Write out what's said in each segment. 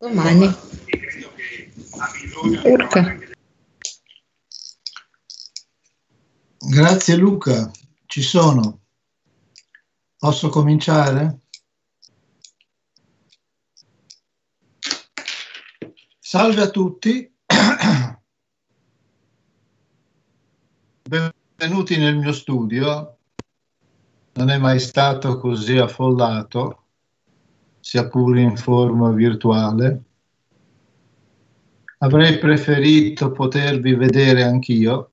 Domani. Urca. Grazie Luca, ci sono. Posso cominciare? Salve a tutti, benvenuti nel mio studio. Non è mai stato così affollato sia pure in forma virtuale. Avrei preferito potervi vedere anch'io.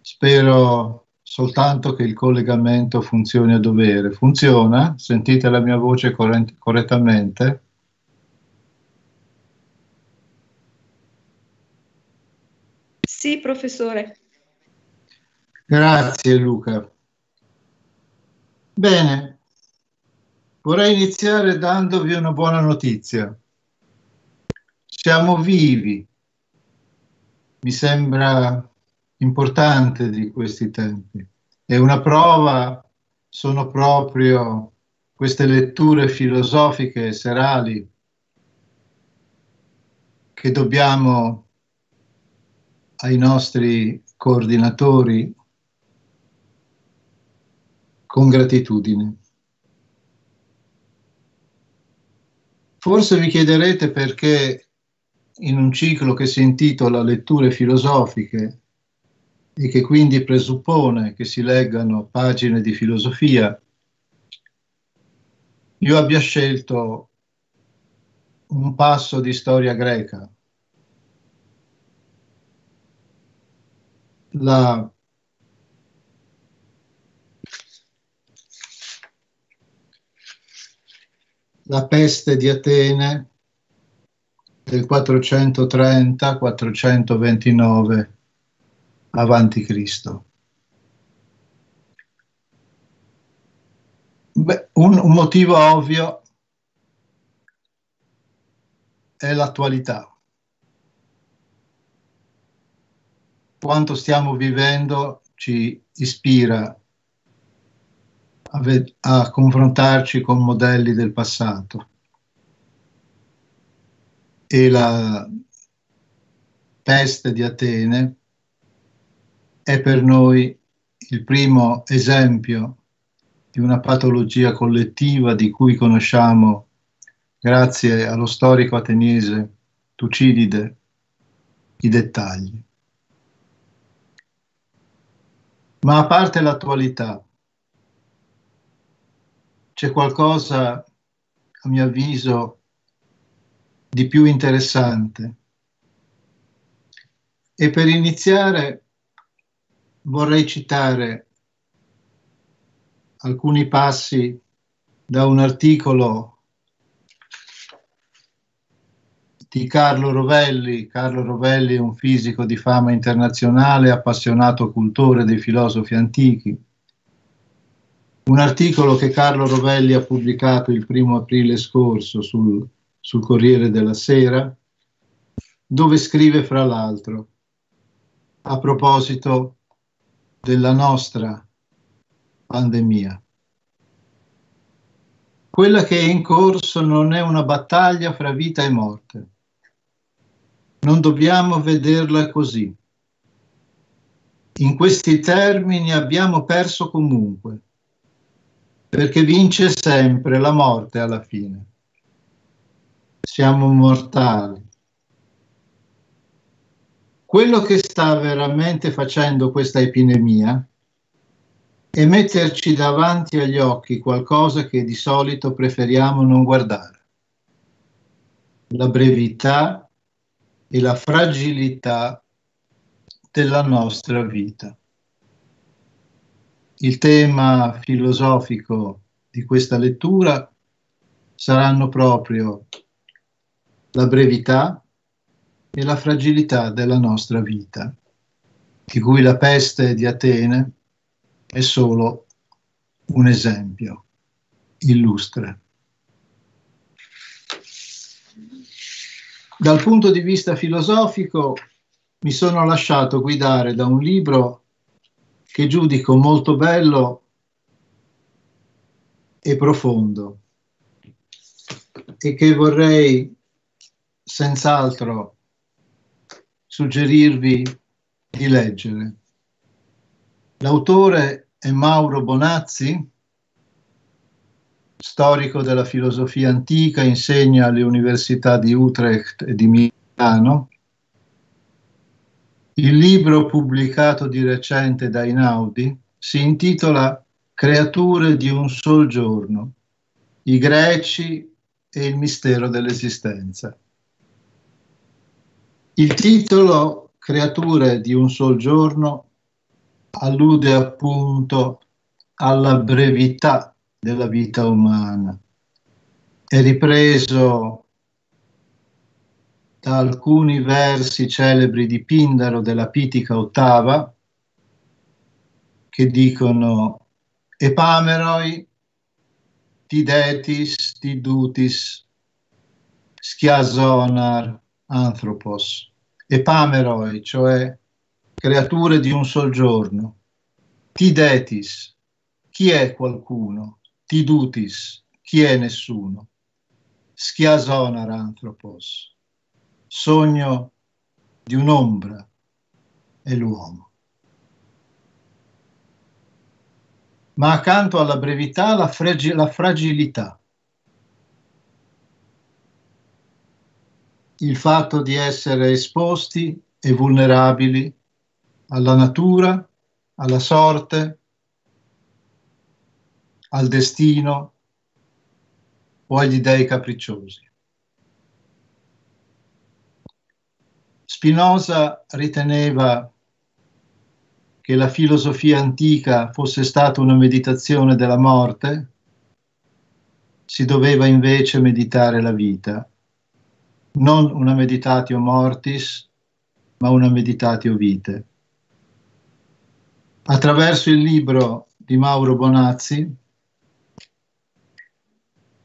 Spero soltanto che il collegamento funzioni a dovere. Funziona? Sentite la mia voce corrent- correttamente? Sì, professore. Grazie Luca. Bene, Vorrei iniziare dandovi una buona notizia. Siamo vivi. Mi sembra importante di questi tempi. E una prova sono proprio queste letture filosofiche serali che dobbiamo ai nostri coordinatori con gratitudine. Forse vi chiederete perché in un ciclo che si intitola Letture filosofiche e che quindi presuppone che si leggano pagine di filosofia, io abbia scelto un passo di storia greca. La la peste di Atene del 430-429 avanti. Beh, un, un motivo ovvio è l'attualità. Quanto stiamo vivendo ci ispira a, ve- a confrontarci con modelli del passato. E la peste di Atene è per noi il primo esempio di una patologia collettiva di cui conosciamo, grazie allo storico ateniese Tucidide, i dettagli. Ma a parte l'attualità, c'è qualcosa, a mio avviso, di più interessante. E per iniziare vorrei citare alcuni passi da un articolo di Carlo Rovelli. Carlo Rovelli è un fisico di fama internazionale, appassionato cultore dei filosofi antichi un articolo che Carlo Rovelli ha pubblicato il primo aprile scorso sul, sul Corriere della Sera, dove scrive fra l'altro, a proposito della nostra pandemia. Quella che è in corso non è una battaglia fra vita e morte. Non dobbiamo vederla così. In questi termini abbiamo perso comunque perché vince sempre la morte alla fine. Siamo mortali. Quello che sta veramente facendo questa epidemia è metterci davanti agli occhi qualcosa che di solito preferiamo non guardare. La brevità e la fragilità della nostra vita. Il tema filosofico di questa lettura saranno proprio la brevità e la fragilità della nostra vita, di cui la peste di Atene è solo un esempio illustre. Dal punto di vista filosofico mi sono lasciato guidare da un libro che giudico molto bello e profondo e che vorrei senz'altro suggerirvi di leggere. L'autore è Mauro Bonazzi, storico della filosofia antica, insegna alle università di Utrecht e di Milano. Il libro pubblicato di recente da Inaudi si intitola Creature di un sol giorno, i greci e il mistero dell'esistenza. Il titolo Creature di un sol giorno allude appunto alla brevità della vita umana. È ripreso alcuni versi celebri di Pindaro della Pitica ottava che dicono Epameroi tidetis tidutis schiasonar anthropos epameroi, cioè creature di un sol giorno. Tidetis, chi è qualcuno? Tidutis, chi è nessuno? Schiasonar anthropos, sogno di un'ombra è l'uomo. Ma accanto alla brevità la, fragi- la fragilità. il fatto di essere esposti e vulnerabili alla natura, alla sorte, al destino o agli dei capricciosi. Spinoza riteneva che la filosofia antica fosse stata una meditazione della morte, si doveva invece meditare la vita non una meditatio mortis, ma una meditatio vite. Attraverso il libro di Mauro Bonazzi,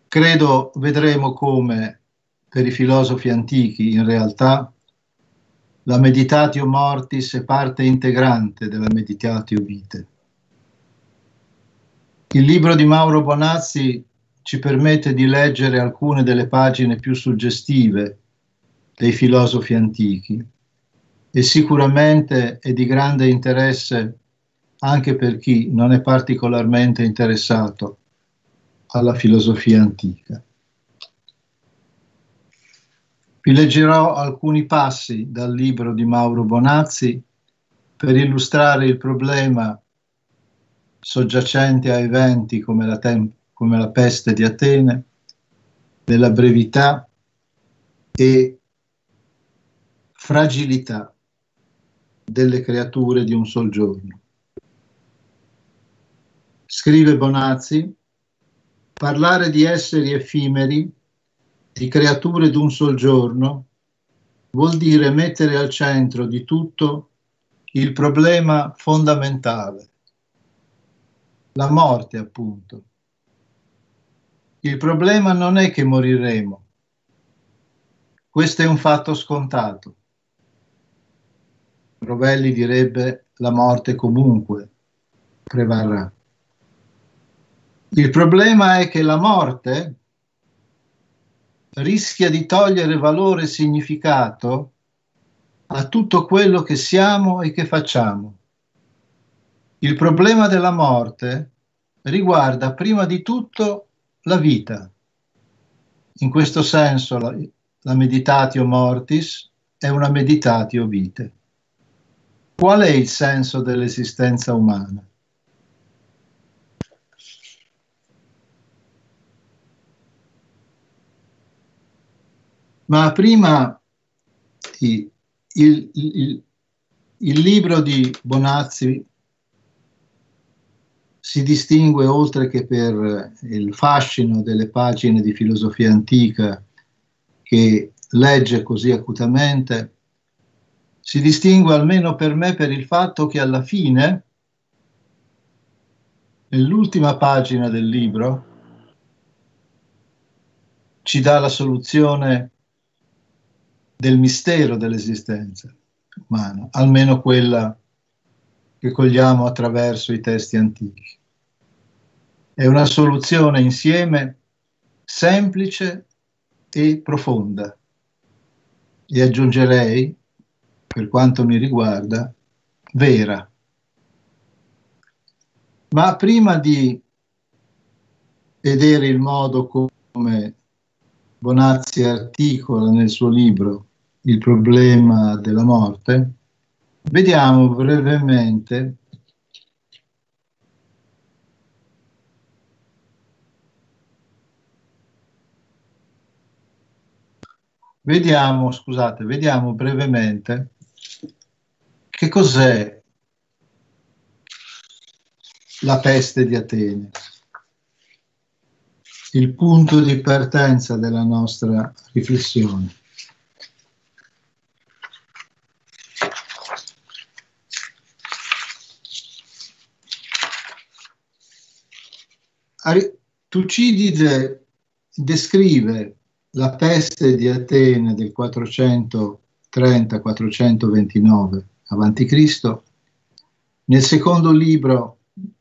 credo vedremo come per i filosofi antichi in realtà la meditatio mortis è parte integrante della meditatio vite. Il libro di Mauro Bonazzi ci permette di leggere alcune delle pagine più suggestive dei filosofi antichi e sicuramente è di grande interesse anche per chi non è particolarmente interessato alla filosofia antica. Vi leggerò alcuni passi dal libro di Mauro Bonazzi per illustrare il problema soggiacente a eventi come la, come la peste di Atene, della brevità e fragilità delle creature di un sol giorno. Scrive Bonazzi, parlare di esseri effimeri, di creature di un sol giorno, vuol dire mettere al centro di tutto il problema fondamentale, la morte appunto. Il problema non è che moriremo, questo è un fatto scontato. Rovelli direbbe la morte comunque prevarrà. Il problema è che la morte rischia di togliere valore e significato a tutto quello che siamo e che facciamo. Il problema della morte riguarda prima di tutto la vita. In questo senso la, la meditatio mortis è una meditatio vite. Qual è il senso dell'esistenza umana? Ma prima il, il, il, il libro di Bonazzi si distingue oltre che per il fascino delle pagine di filosofia antica che legge così acutamente, si distingue almeno per me per il fatto che alla fine, nell'ultima pagina del libro, ci dà la soluzione del mistero dell'esistenza umana, almeno quella che cogliamo attraverso i testi antichi. È una soluzione insieme semplice e profonda e aggiungerei, per quanto mi riguarda, vera. Ma prima di vedere il modo come Bonazzi articola nel suo libro il problema della morte, vediamo brevemente Vediamo, scusate, vediamo brevemente che cos'è la peste di Atene, il punto di partenza della nostra riflessione. Tucidide descrive la peste di Atene del 430-429 a.C., nel secondo libro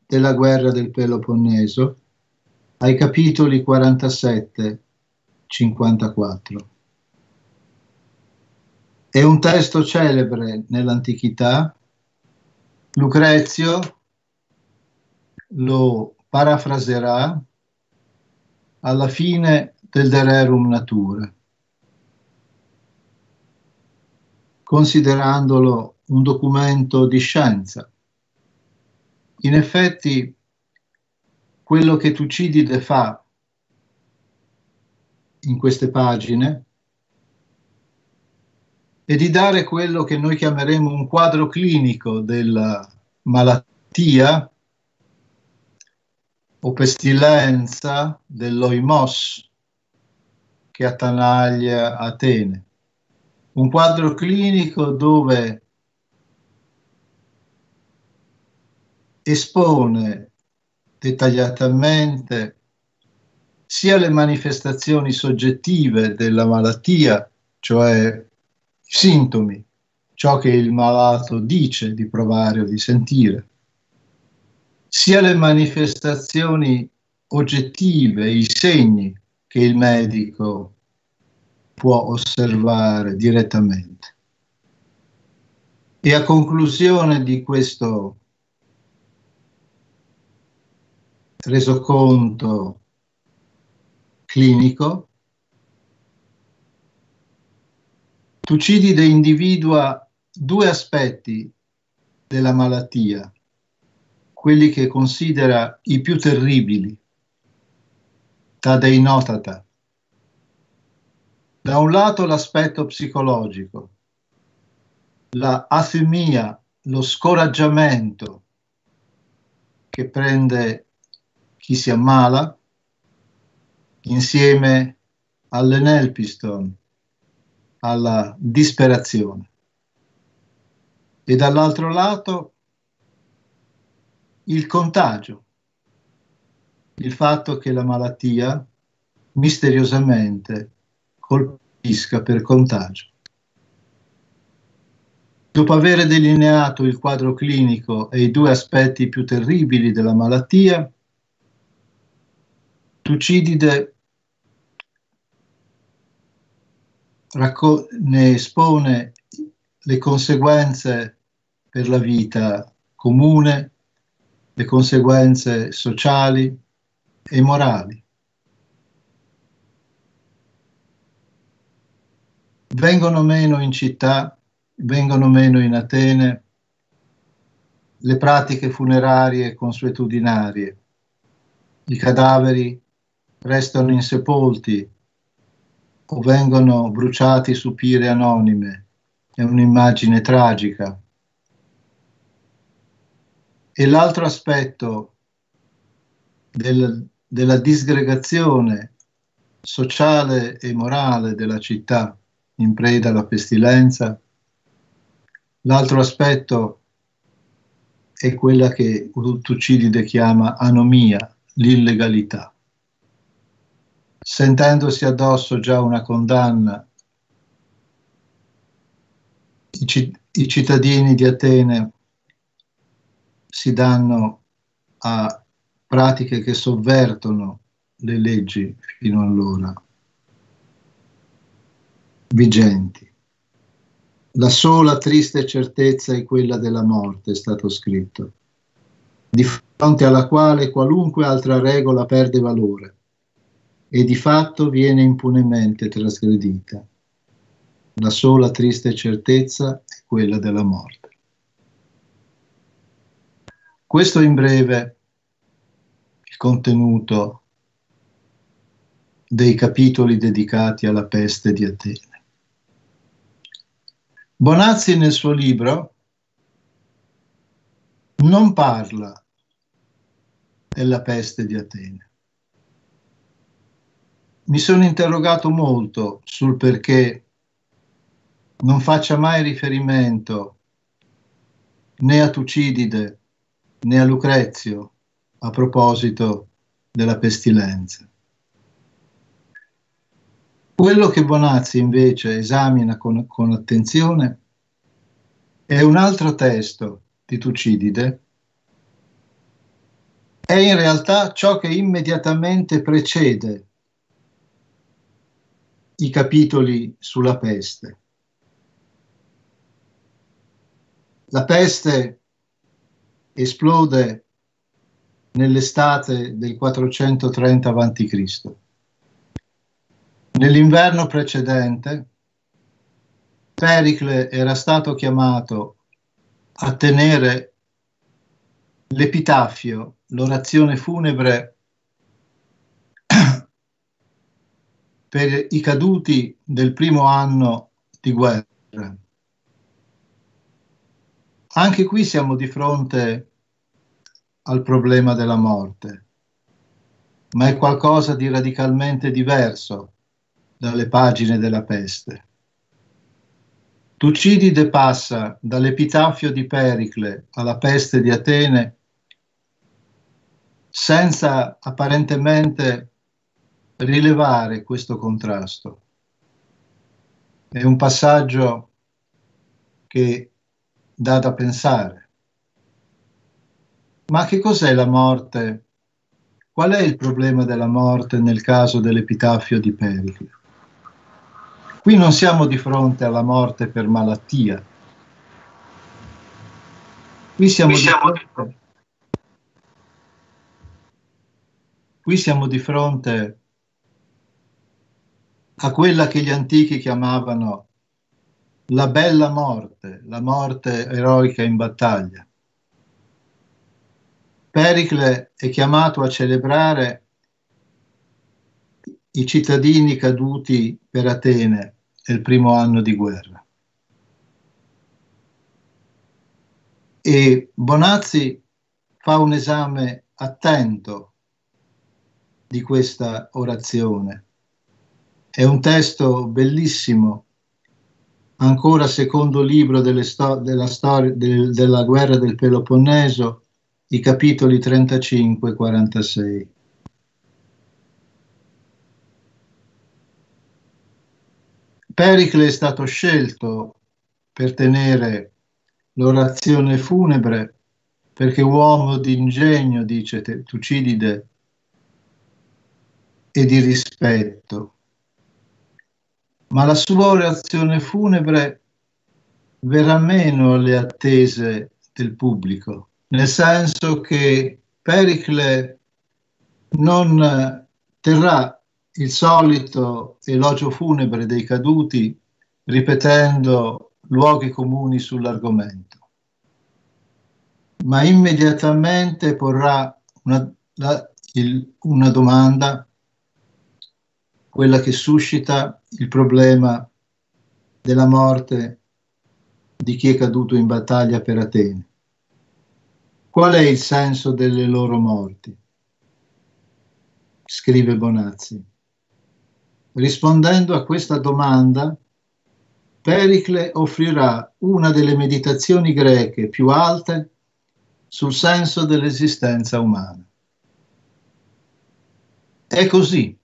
della guerra del Peloponneso, ai capitoli 47-54. È un testo celebre nell'antichità. Lucrezio lo parafraserà alla fine del Dererum Natura, considerandolo un documento di scienza. In effetti, quello che Tucidide fa in queste pagine è di dare quello che noi chiameremo un quadro clinico della malattia o pestilenza dell'oimos che attanaglia Atene. Un quadro clinico dove espone dettagliatamente sia le manifestazioni soggettive della malattia, cioè i sintomi, ciò che il malato dice di provare o di sentire, sia le manifestazioni oggettive, i segni che il medico può osservare direttamente. E a conclusione di questo resoconto clinico, Tucidide individua due aspetti della malattia, quelli che considera i più terribili Tadeinotata. Da un lato l'aspetto psicologico, la afimia, lo scoraggiamento che prende chi si ammala, insieme all'enelpiston, alla disperazione. E dall'altro lato il contagio, il fatto che la malattia misteriosamente colpisca per contagio. Dopo aver delineato il quadro clinico e i due aspetti più terribili della malattia, Tucidide racco- ne espone le conseguenze per la vita comune, le conseguenze sociali, e morali. Vengono meno in città, vengono meno in Atene le pratiche funerarie consuetudinarie. I cadaveri restano insepolti o vengono bruciati su pire anonime. È un'immagine tragica. E l'altro aspetto del, della disgregazione sociale e morale della città in preda alla pestilenza. L'altro aspetto è quella che Tucidide chiama anomia, l'illegalità. Sentendosi addosso già una condanna, i, i cittadini di Atene si danno a pratiche che sovvertono le leggi fino allora vigenti. La sola triste certezza è quella della morte, è stato scritto, di fronte alla quale qualunque altra regola perde valore e di fatto viene impunemente trasgredita. La sola triste certezza è quella della morte. Questo in breve il contenuto dei capitoli dedicati alla peste di Atene. Bonazzi nel suo libro non parla della peste di Atene. Mi sono interrogato molto sul perché non faccia mai riferimento né a Tucidide né a Lucrezio a proposito della pestilenza. Quello che Bonazzi invece esamina con, con attenzione è un altro testo di Tucidide, è in realtà ciò che immediatamente precede i capitoli sulla peste. La peste esplode nell'estate del 430 a.C. Nell'inverno precedente, Pericle era stato chiamato a tenere l'epitafio, l'orazione funebre per i caduti del primo anno di guerra. Anche qui siamo di fronte al problema della morte, ma è qualcosa di radicalmente diverso dalle pagine della peste. Tucidide passa dall'epitafio di Pericle alla peste di Atene senza apparentemente rilevare questo contrasto. È un passaggio che dà da pensare. Ma che cos'è la morte? Qual è il problema della morte nel caso dell'epitafio di Pericle? Qui non siamo di fronte alla morte per malattia. Qui siamo, Qui siamo di fronte, Qui siamo di fronte a quella che gli antichi chiamavano la bella morte, la morte eroica in battaglia. Pericle è chiamato a celebrare i cittadini caduti per Atene nel primo anno di guerra. E Bonazzi fa un esame attento di questa orazione. È un testo bellissimo ancora secondo libro sto- della, storia, del, della guerra del Peloponneso, i capitoli 35 46. Pericle è stato scelto per tenere l'orazione funebre perché uomo di ingegno, dice Tucidide, e di rispetto ma la sua orazione funebre verrà meno alle attese del pubblico, nel senso che Pericle non terrà il solito elogio funebre dei caduti ripetendo luoghi comuni sull'argomento, ma immediatamente porrà una, la, il, una domanda quella che suscita il problema della morte di chi è caduto in battaglia per Atene. Qual è il senso delle loro morti? Scrive Bonazzi. Rispondendo a questa domanda, Pericle offrirà una delle meditazioni greche più alte sul senso dell'esistenza umana. È così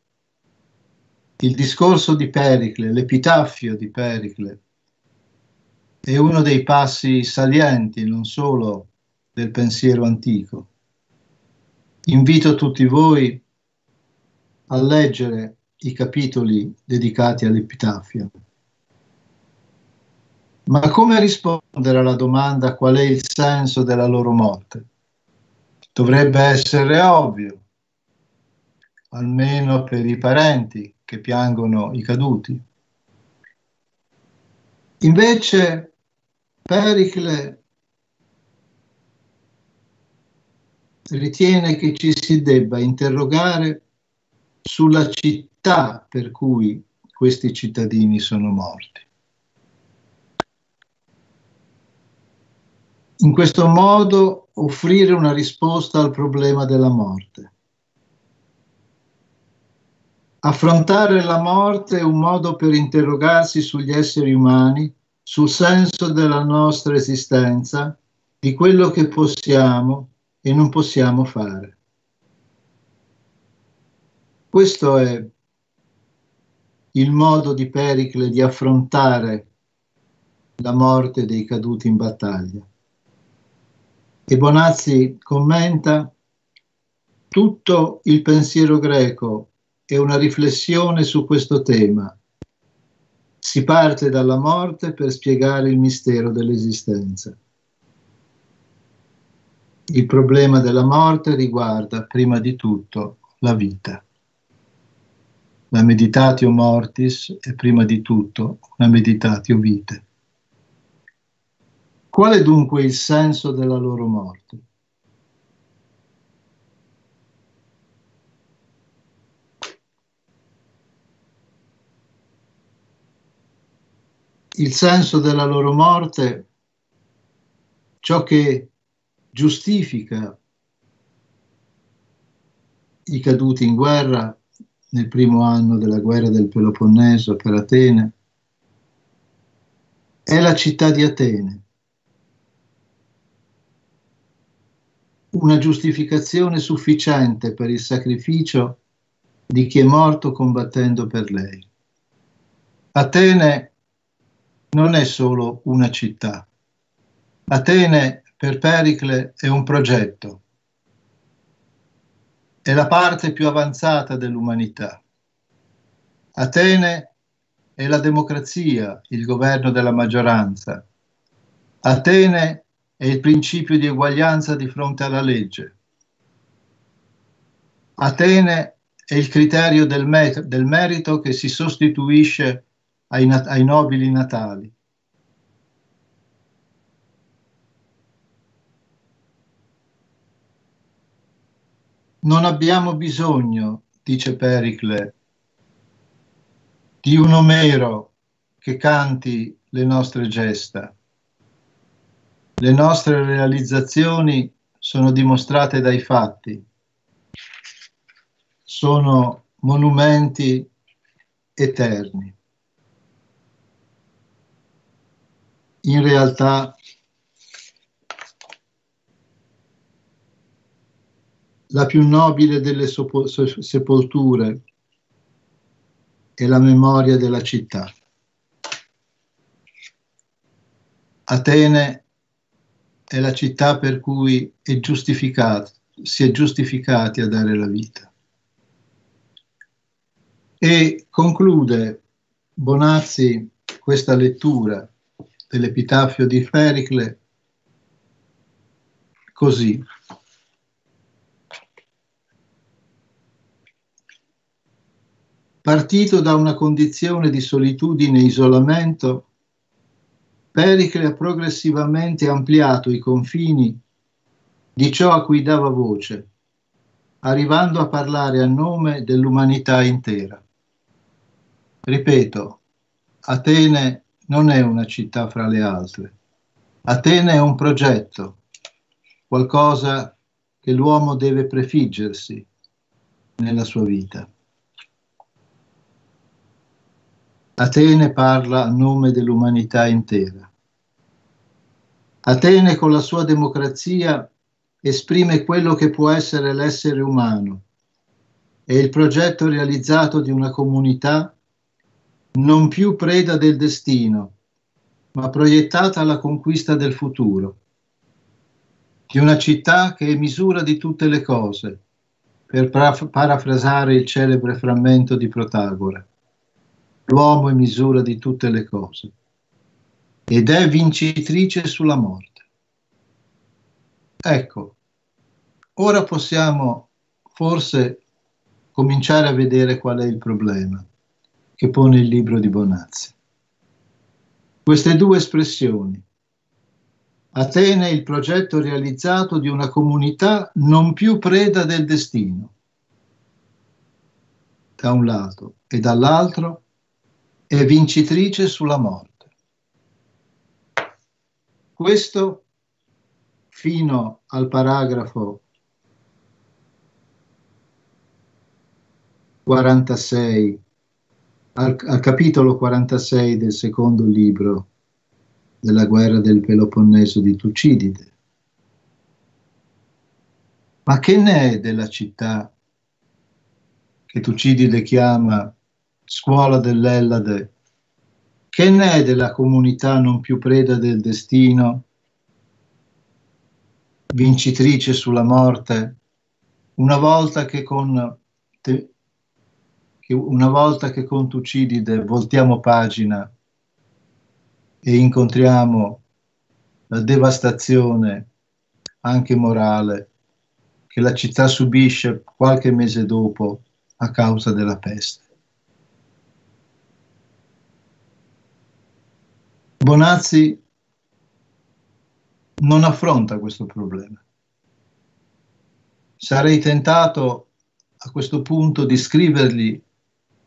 il discorso di Pericle, l'epitafio di Pericle, è uno dei passi salienti non solo del pensiero antico. Invito tutti voi a leggere i capitoli dedicati all'epitafio. Ma come rispondere alla domanda qual è il senso della loro morte? Dovrebbe essere ovvio, almeno per i parenti che piangono i caduti. Invece Pericle ritiene che ci si debba interrogare sulla città per cui questi cittadini sono morti. In questo modo offrire una risposta al problema della morte. Affrontare la morte è un modo per interrogarsi sugli esseri umani, sul senso della nostra esistenza, di quello che possiamo e non possiamo fare. Questo è il modo di Pericle di affrontare la morte dei caduti in battaglia. E Bonazzi commenta tutto il pensiero greco è una riflessione su questo tema. Si parte dalla morte per spiegare il mistero dell'esistenza. Il problema della morte riguarda prima di tutto la vita. La meditatio mortis è prima di tutto una meditatio vite. Qual è dunque il senso della loro morte? Il senso della loro morte, ciò che giustifica i caduti in guerra nel primo anno della guerra del Peloponneso per Atene, è la città di Atene. Una giustificazione sufficiente per il sacrificio di chi è morto combattendo per lei. Atene non è solo una città. Atene per Pericle è un progetto, è la parte più avanzata dell'umanità. Atene è la democrazia, il governo della maggioranza. Atene è il principio di eguaglianza di fronte alla legge. Atene è il criterio del, mer- del merito che si sostituisce ai, ai nobili natali. Non abbiamo bisogno, dice Pericle, di un Omero che canti le nostre gesta. Le nostre realizzazioni sono dimostrate dai fatti, sono monumenti eterni. In realtà la più nobile delle sepolture è la memoria della città. Atene è la città per cui è si è giustificati a dare la vita. E conclude Bonazzi questa lettura dell'epitafio di Pericle così. Partito da una condizione di solitudine e isolamento, Pericle ha progressivamente ampliato i confini di ciò a cui dava voce, arrivando a parlare a nome dell'umanità intera. Ripeto, Atene non è una città fra le altre. Atene è un progetto, qualcosa che l'uomo deve prefiggersi nella sua vita. Atene parla a nome dell'umanità intera. Atene con la sua democrazia esprime quello che può essere l'essere umano e il progetto realizzato di una comunità non più preda del destino, ma proiettata alla conquista del futuro, di una città che è misura di tutte le cose, per parafrasare il celebre frammento di Protagora. L'uomo è misura di tutte le cose. ed è vincitrice sulla morte. Ecco, ora possiamo forse cominciare a vedere qual è il problema che pone il libro di Bonazzi. Queste due espressioni, Atene il progetto realizzato di una comunità non più preda del destino, da un lato, e dall'altro è vincitrice sulla morte. Questo fino al paragrafo 46, al, al, capitolo 46 del secondo libro della guerra del Peloponneso di Tucidide. Ma che ne è della città che Tucidide chiama scuola dell'Ellade che ne è della comunità non più preda del destino, vincitrice sulla morte, una volta che con, te, che una volta che con Tucidide voltiamo pagina e incontriamo la devastazione anche morale che la città subisce qualche mese dopo a causa della peste. Bonazzi non affronta questo problema. Sarei tentato a questo punto di scrivergli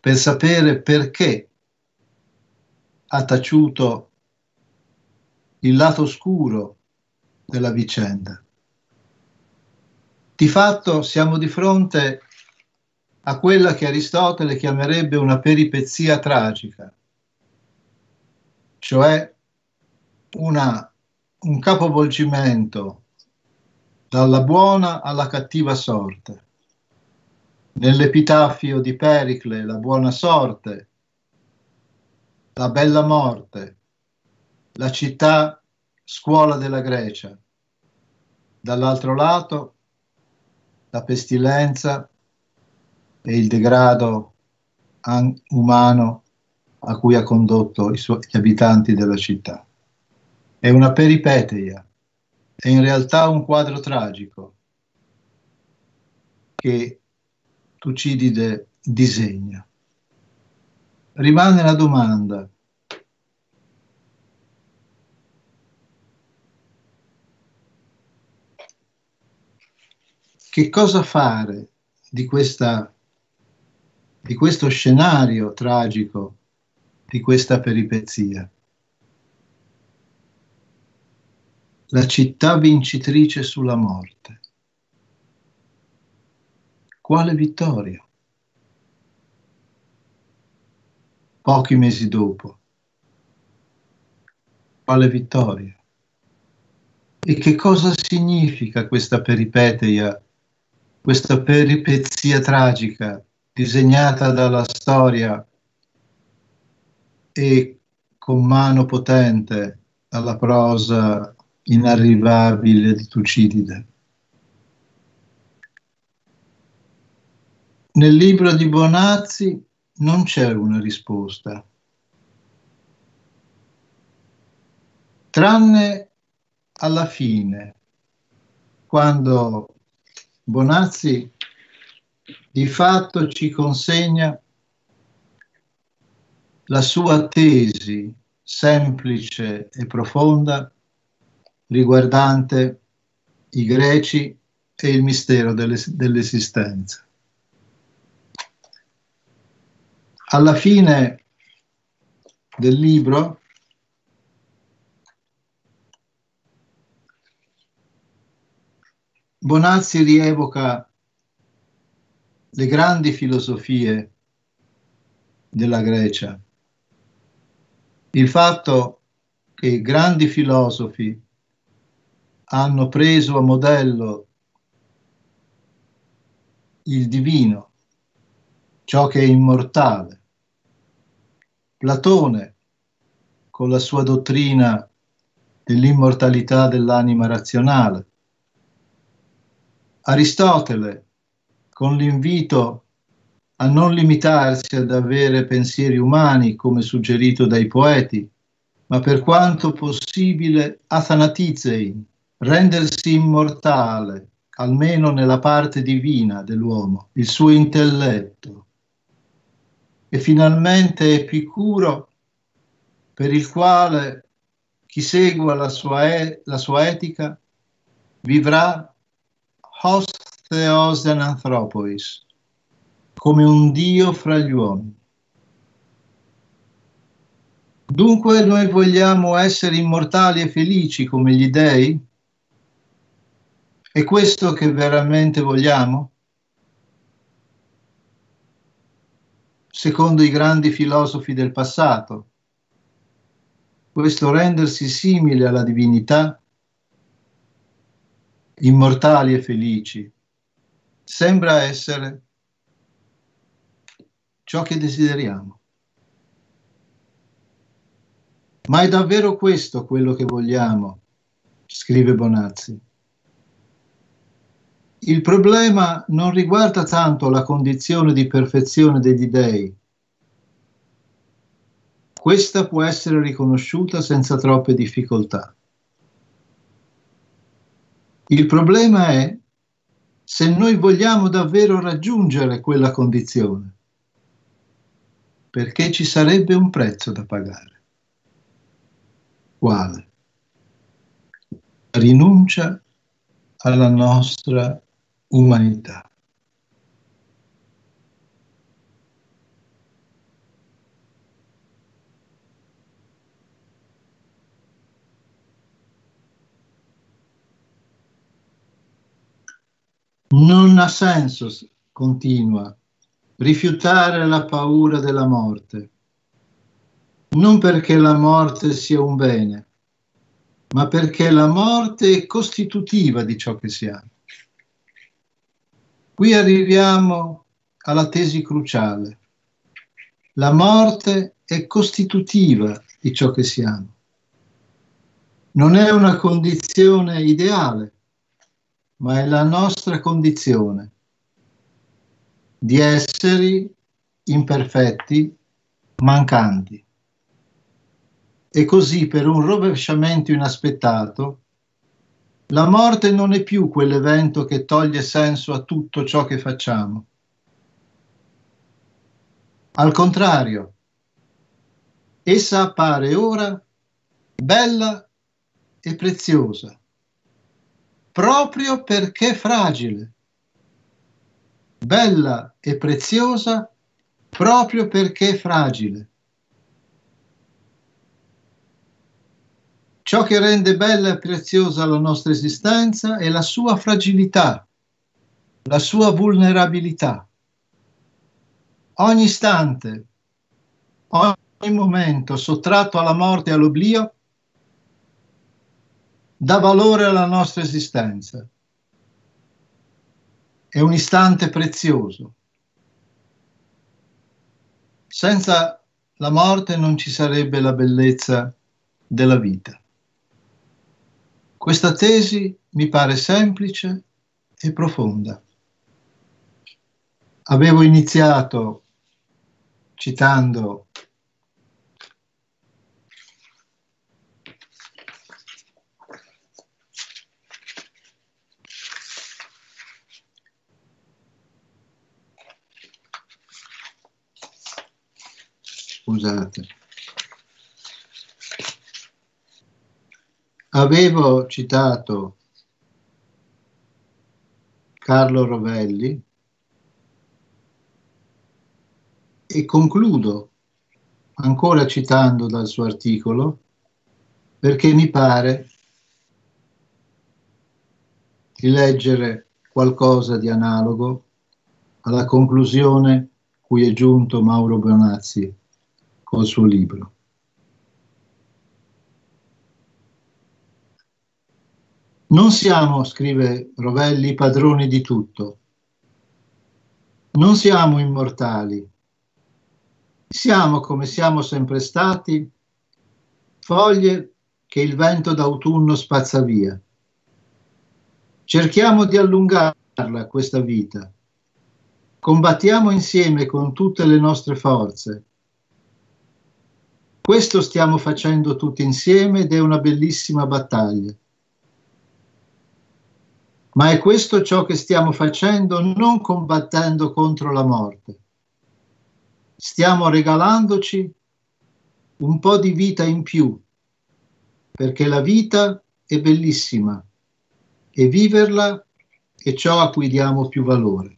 per sapere perché ha taciuto il lato oscuro della vicenda. Di fatto siamo di fronte a quella che Aristotele chiamerebbe una peripezia tragica, cioè una, un capovolgimento dalla buona alla cattiva sorte. Nell'epitafio di Pericle, la buona sorte, la bella morte, la città scuola della Grecia. Dall'altro lato, la pestilenza e il degrado umano a cui ha condotto gli abitanti della città. È una peripeteia, è in realtà un quadro tragico che Tucidide disegna. Rimane la domanda, che cosa fare di, questa, di questo scenario tragico di questa peripezia. La città vincitrice sulla morte. Quale vittoria? Pochi mesi dopo. Quale vittoria? E che cosa significa questa peripetia, questa peripezia tragica disegnata dalla storia e con mano potente alla prosa inarrivabile di Tucidide. Nel libro di Bonazzi non c'è una risposta, tranne alla fine, quando Bonazzi di fatto ci consegna la sua tesi semplice e profonda riguardante i greci e il mistero dell'esistenza. Alla fine del libro Bonazzi rievoca le grandi filosofie della Grecia il fatto che grandi filosofi hanno preso a modello il divino, ciò che è immortale. Platone, con la sua dottrina dell'immortalità dell'anima razionale. Aristotele, con l'invito a non limitarsi ad avere pensieri umani come suggerito dai poeti, ma per quanto possibile athanatizei, rendersi immortale, almeno nella parte divina dell'uomo, il suo intelletto. E finalmente Epicuro, per il quale chi segua la sua, e- la sua etica vivrà host theos anthropois, come un Dio fra gli uomini. Dunque noi vogliamo essere immortali e felici come gli dei? È questo che veramente vogliamo? Secondo i grandi filosofi del passato, questo rendersi simile alla divinità, immortali e felici, sembra essere ciò che desideriamo. Ma è davvero questo quello che vogliamo, scrive Bonazzi. Il problema non riguarda tanto la condizione di perfezione degli dei. Questa può essere riconosciuta senza troppe difficoltà. Il problema è se noi vogliamo davvero raggiungere quella condizione, perché ci sarebbe un prezzo da pagare. Quale? Rinuncia alla nostra umanità. Non ha senso, continua, rifiutare la paura della morte, non perché la morte sia un bene, ma perché la morte è costitutiva di ciò che siamo. Qui arriviamo alla tesi cruciale. La morte è costitutiva di ciò che siamo. Non è una condizione ideale, ma è la nostra condizione di esseri imperfetti, mancanti. E così per un rovesciamento inaspettato la morte non è più quell'evento che toglie senso a tutto ciò che facciamo. Al contrario, essa appare ora bella e preziosa, proprio perché fragile. Bella e preziosa proprio perché fragile. Ciò che rende bella e preziosa la nostra esistenza è la sua fragilità, la sua vulnerabilità. Ogni istante, ogni momento sottratto alla morte e all'oblio dà valore alla nostra esistenza. È un istante prezioso. Senza la morte non ci sarebbe la bellezza della vita. Questa tesi mi pare semplice e profonda. Avevo iniziato citando scusate Avevo citato Carlo Rovelli e concludo ancora citando dal suo articolo perché mi pare di leggere qualcosa di analogo alla conclusione cui è giunto Mauro Bonazzi col suo libro. Non siamo, scrive Rovelli, padroni di tutto. Non siamo immortali. Siamo, come siamo sempre stati, foglie che il vento d'autunno spazza via. Cerchiamo di allungarla questa vita. Combattiamo insieme con tutte le nostre forze. Questo stiamo facendo tutti insieme ed è una bellissima battaglia. Ma è questo ciò che stiamo facendo non combattendo contro la morte. Stiamo regalandoci un po' di vita in più, perché la vita è bellissima e viverla è ciò a cui diamo più valore.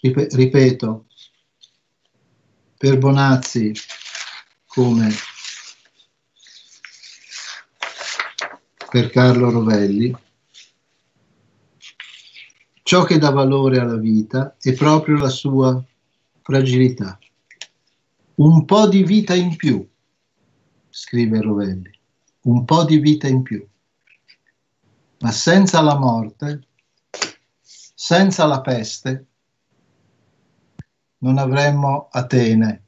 Ripeto, per Bonazzi come per Carlo Rovelli, ciò che dà valore alla vita è proprio la sua fragilità. Un po' di vita in più, scrive Rovelli, un po' di vita in più. Ma senza la morte, senza la peste, non avremmo Atene,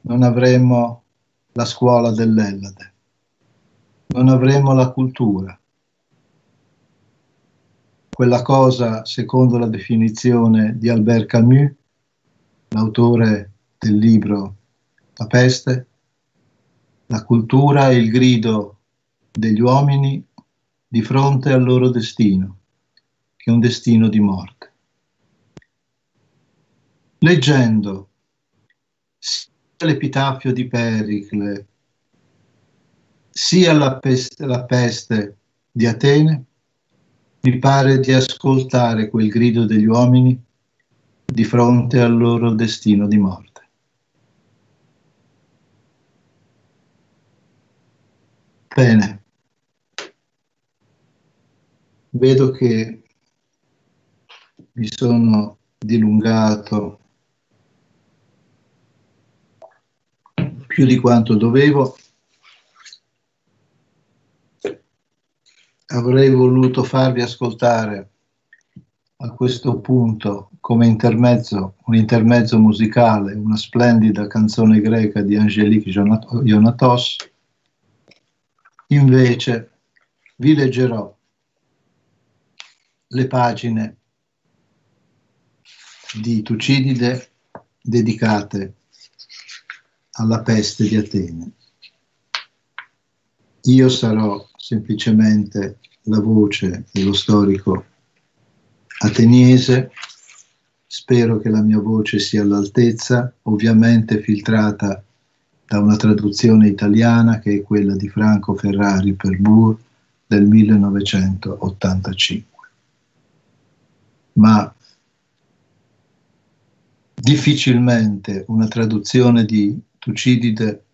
non avremmo la scuola dell'Ellade, non avremmo la cultura. Quella cosa, secondo la definizione di Albert Camus, l'autore del libro La peste, la cultura è il grido degli uomini di fronte al loro destino, che è un destino di morte leggendo l'epitafio di Pericle sia la peste, la peste di Atene, mi pare di ascoltare quel grido degli uomini di fronte al loro destino di morte. Bene, vedo che mi sono dilungato più di quanto dovevo. Avrei voluto farvi ascoltare a questo punto come intermezzo, un intermezzo musicale, una splendida canzone greca di Angelique Ionatos. Invece vi leggerò le pagine di Tucidide dedicate alla peste di Atene. Io sarò semplicemente la voce dello storico ateniese, spero che la mia voce sia all'altezza, ovviamente filtrata da una traduzione italiana che è quella di Franco Ferrari per Burr del 1985. Ma difficilmente una traduzione di Tucidide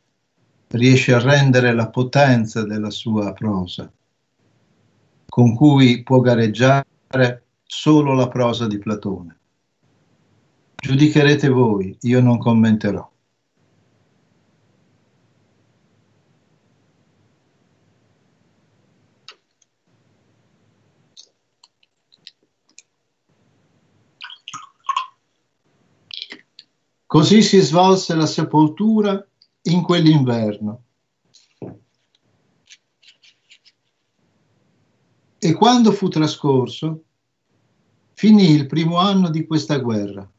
riesce a rendere la potenza della sua prosa, con cui può gareggiare solo la prosa di Platone. Giudicherete voi, io non commenterò. Così si svolse la sepoltura in quell'inverno. E quando fu trascorso, finì il primo anno di questa guerra.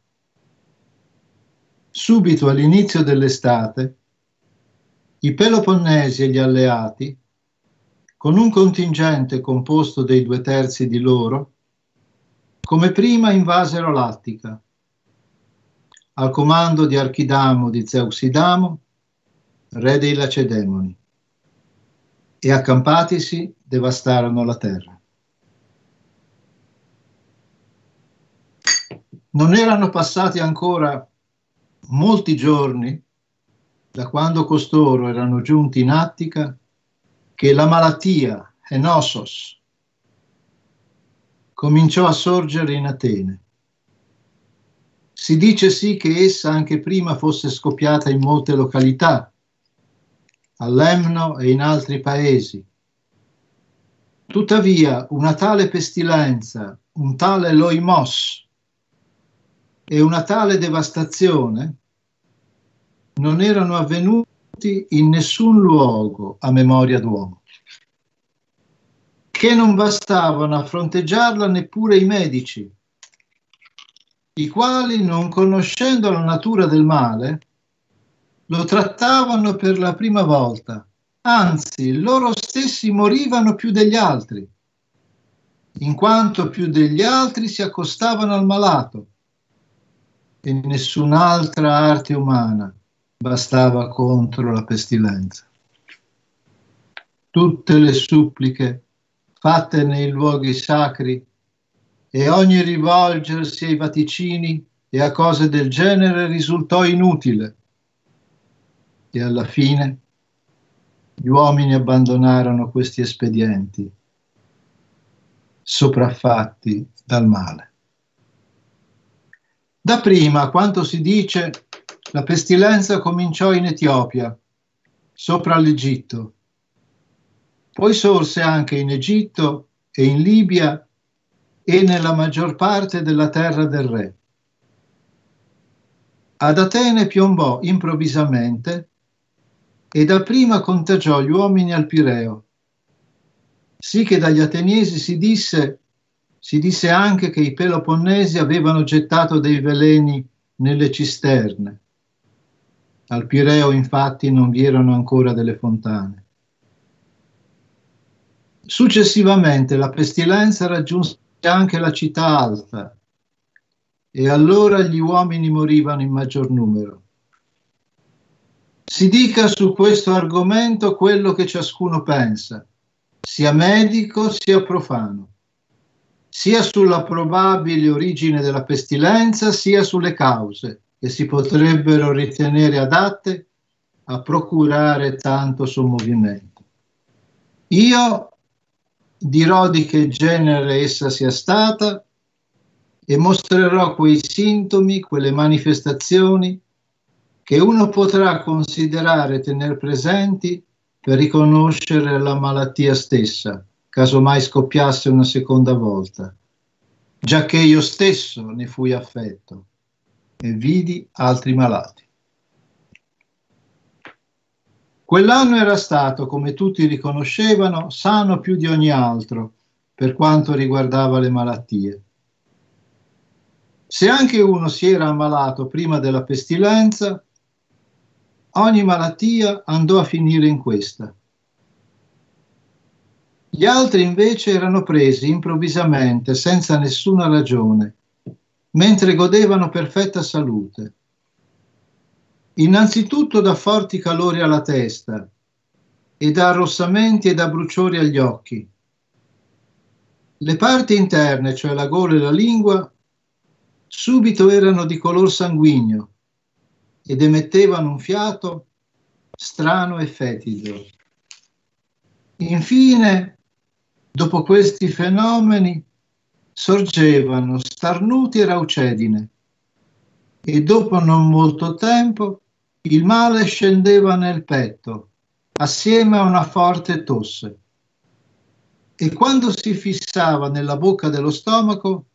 Subito all'inizio dell'estate, i Peloponnesi e gli alleati, con un contingente composto dei due terzi di loro, come prima invasero l'Attica al comando di Archidamo di Zeuxidamo, re dei Lacedemoni, e accampatisi devastarono la terra. Non erano passati ancora molti giorni da quando costoro erano giunti in Attica che la malattia, Enosos, cominciò a sorgere in Atene si dice sì che essa anche prima fosse scoppiata in molte località, a Lemno e in altri paesi. Tuttavia, una tale pestilenza, un tale loimos e una tale devastazione non erano avvenuti in nessun luogo a memoria d'uomo, che non bastavano a fronteggiarla neppure i medici i quali, non conoscendo la natura del male, lo trattavano per la prima volta, anzi loro stessi morivano più degli altri, in quanto più degli altri si accostavano al malato e nessun'altra arte umana bastava contro la pestilenza. Tutte le suppliche fatte nei luoghi sacri e ogni rivolgersi ai vaticini e a cose del genere risultò inutile e alla fine gli uomini abbandonarono questi espedienti, sopraffatti dal male. Da prima, quanto si dice, la pestilenza cominciò in Etiopia, sopra l'Egitto, poi sorse anche in Egitto e in Libia e nella maggior parte della terra del re. Ad Atene piombò improvvisamente e dapprima contagiò gli uomini al Pireo. Sì che dagli ateniesi si disse, si disse anche che i peloponnesi avevano gettato dei veleni nelle cisterne. Al Pireo infatti non vi erano ancora delle fontane. Successivamente la pestilenza raggiunse anche la città alta e allora gli uomini morivano in maggior numero. Si dica su questo argomento quello che ciascuno pensa, sia medico sia profano, sia sulla probabile origine della pestilenza sia sulle cause che si potrebbero ritenere adatte a procurare tanto sommovimento. Io dirò di che genere essa sia stata e mostrerò quei sintomi, quelle manifestazioni che uno potrà considerare e tenere presenti per riconoscere la malattia stessa, caso mai scoppiasse una seconda volta, già che io stesso ne fui affetto e vidi altri malati. Quell'anno era stato, come tutti riconoscevano, sano più di ogni altro per quanto riguardava le malattie. Se anche uno si era ammalato prima della pestilenza, ogni malattia andò a finire in questa. Gli altri invece erano presi improvvisamente, senza nessuna ragione, mentre godevano perfetta salute. Innanzitutto da forti calori alla testa e da arrossamenti e da bruciori agli occhi. Le parti interne, cioè la gola e la lingua, subito erano di color sanguigno ed emettevano un fiato strano e fetido. Infine, dopo questi fenomeni, sorgevano starnuti e raucedine e dopo non molto tempo il male scendeva nel petto assieme a una forte tosse e quando si fissava nella bocca dello stomaco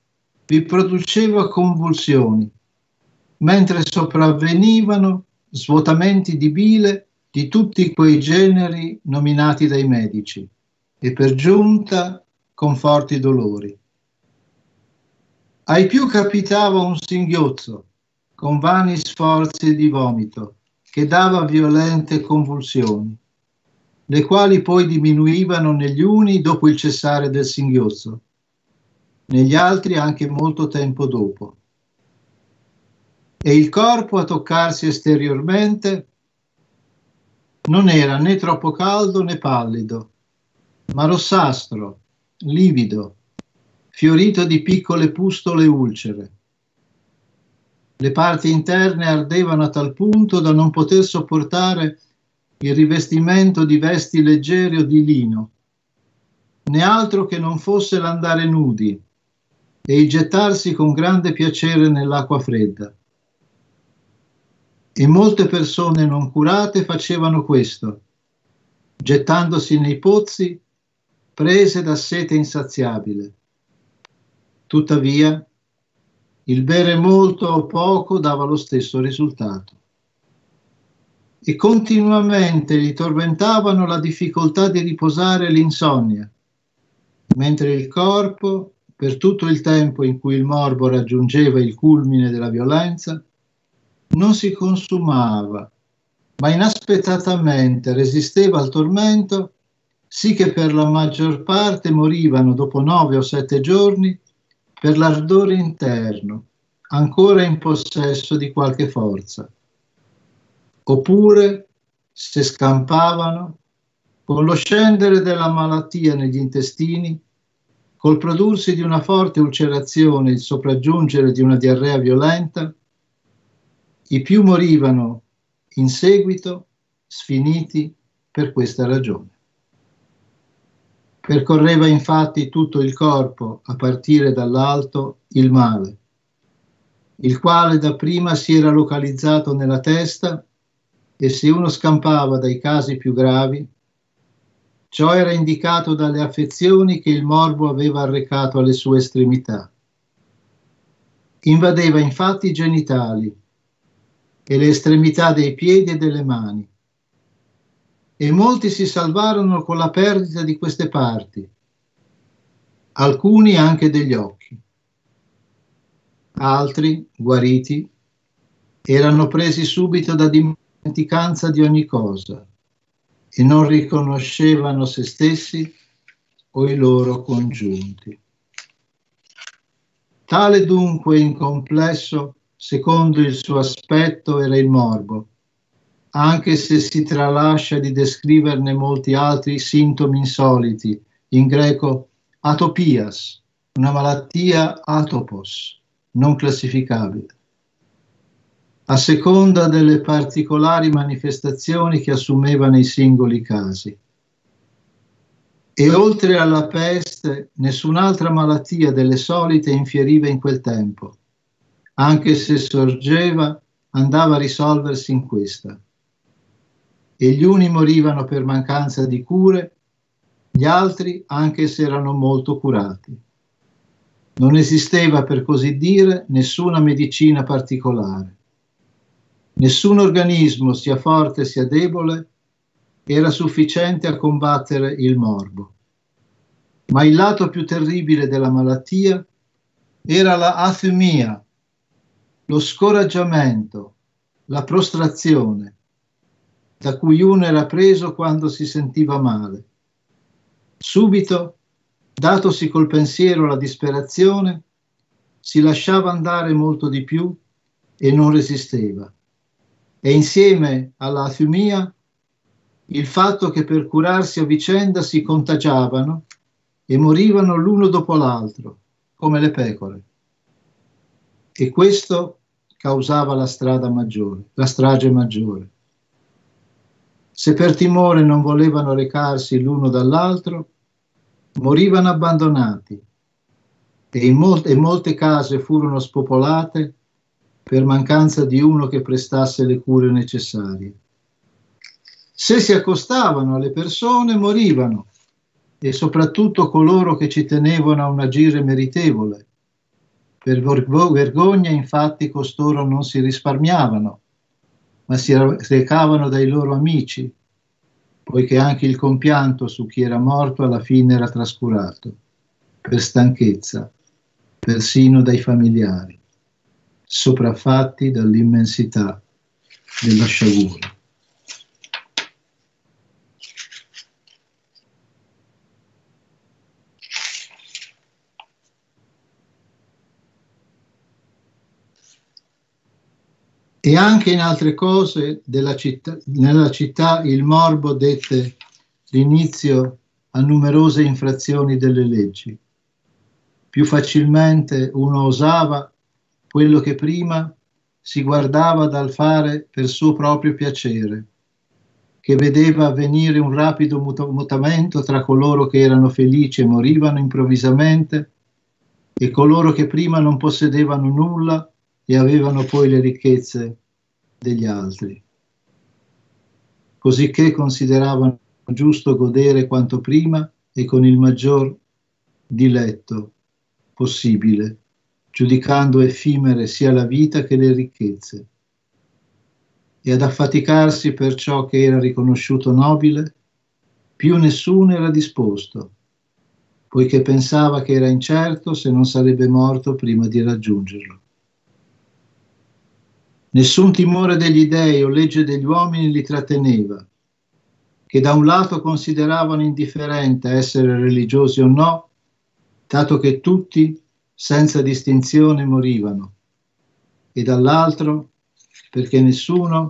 vi produceva convulsioni mentre sopravvenivano svuotamenti di bile di tutti quei generi nominati dai medici e per giunta con forti dolori. Ai più capitava un singhiozzo con vani sforzi di vomito che dava violente convulsioni, le quali poi diminuivano negli uni dopo il cessare del singhiozzo, negli altri anche molto tempo dopo e il corpo a toccarsi esteriormente non era né troppo caldo né pallido, ma rossastro, livido, fiorito di piccole pustole ulcere. Le parti interne ardevano a tal punto da non poter sopportare il rivestimento di vesti leggere o di lino, né altro che non fosse l'andare nudi e il gettarsi con grande piacere nell'acqua fredda e molte persone non curate facevano questo, gettandosi nei pozzi prese da sete insaziabile. Tuttavia, il bere molto o poco dava lo stesso risultato. E continuamente li tormentavano la difficoltà di riposare e l'insonnia, mentre il corpo, per tutto il tempo in cui il morbo raggiungeva il culmine della violenza, non si consumava ma inaspettatamente resisteva al tormento, sì che per la maggior parte morivano dopo nove o sette giorni per l'ardore interno, ancora in possesso di qualche forza. Oppure, se scampavano, con lo scendere della malattia negli intestini, col prodursi di una forte ulcerazione e il sopraggiungere di una diarrea violenta, i più morivano in seguito sfiniti per questa ragione. Percorreva infatti tutto il corpo, a partire dall'alto, il male, il quale dapprima si era localizzato nella testa e se uno scampava dai casi più gravi, ciò era indicato dalle affezioni che il morbo aveva arrecato alle sue estremità. Invadeva infatti i genitali, e le estremità dei piedi e delle mani. E molti si salvarono con la perdita di queste parti, alcuni anche degli occhi. Altri, guariti, erano presi subito da dimenticanza di ogni cosa e non riconoscevano se stessi o i loro congiunti. Tale dunque in complesso secondo il suo aspetto era il morbo, anche se si tralascia di descriverne molti altri sintomi insoliti, in greco atopias, una malattia atopos, non classificabile. A seconda delle particolari manifestazioni che assumeva nei singoli casi. E oltre alla peste, nessun'altra malattia delle solite infieriva in quel tempo anche se sorgeva, andava a risolversi in questa. E gli uni morivano per mancanza di cure, gli altri anche se erano molto curati. Non esisteva, per così dire, nessuna medicina particolare. Nessun organismo, sia forte sia debole, era sufficiente a combattere il morbo. Ma il lato più terribile della malattia era la athumia, lo scoraggiamento, la prostrazione, da cui uno era preso quando si sentiva male. Subito, datosi col pensiero la disperazione, si lasciava andare molto di più e non resisteva. E insieme alla afiumia, il fatto che per curarsi a vicenda si contagiavano e morivano l'uno dopo l'altro, come le pecore. E questo causava la strada maggiore, la strage maggiore. Se per timore non volevano recarsi l'uno dall'altro, morivano abbandonati e in molte, in molte case furono spopolate per mancanza di uno che prestasse le cure necessarie. Se si accostavano alle persone, morivano e soprattutto coloro che ci tenevano a un agire meritevole, per vergogna infatti costoro non si risparmiavano, ma si recavano dai loro amici, poiché anche il compianto su chi era morto alla fine era trascurato, per stanchezza, persino dai familiari, sopraffatti dall'immensità della sciagura. E anche in altre cose città, nella città il morbo dette l'inizio a numerose infrazioni delle leggi. Più facilmente uno osava quello che prima si guardava dal fare per suo proprio piacere, che vedeva avvenire un rapido mutamento tra coloro che erano felici e morivano improvvisamente e coloro che prima non possedevano nulla e avevano poi le ricchezze degli altri, cosicché consideravano giusto godere quanto prima e con il maggior diletto possibile, giudicando effimere sia la vita che le ricchezze, e ad affaticarsi per ciò che era riconosciuto nobile, più nessuno era disposto, poiché pensava che era incerto se non sarebbe morto prima di raggiungerlo. Nessun timore degli dei o legge degli uomini li tratteneva, che da un lato consideravano indifferente essere religiosi o no, dato che tutti, senza distinzione, morivano, e dall'altro perché nessuno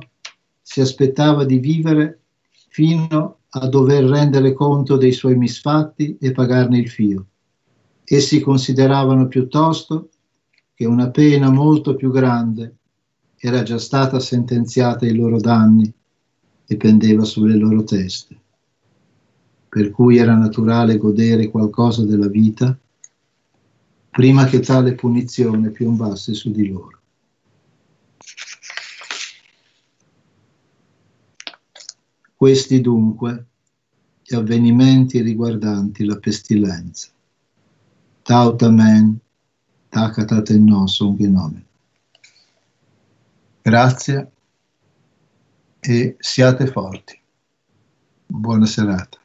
si aspettava di vivere fino a dover rendere conto dei suoi misfatti e pagarne il fio. Essi consideravano piuttosto che una pena molto più grande era già stata sentenziata ai loro danni e pendeva sulle loro teste, per cui era naturale godere qualcosa della vita prima che tale punizione piombasse su di loro. Questi dunque gli avvenimenti riguardanti la pestilenza. Tautamen, takatate no, son genome. Grazie e siate forti. Buona serata.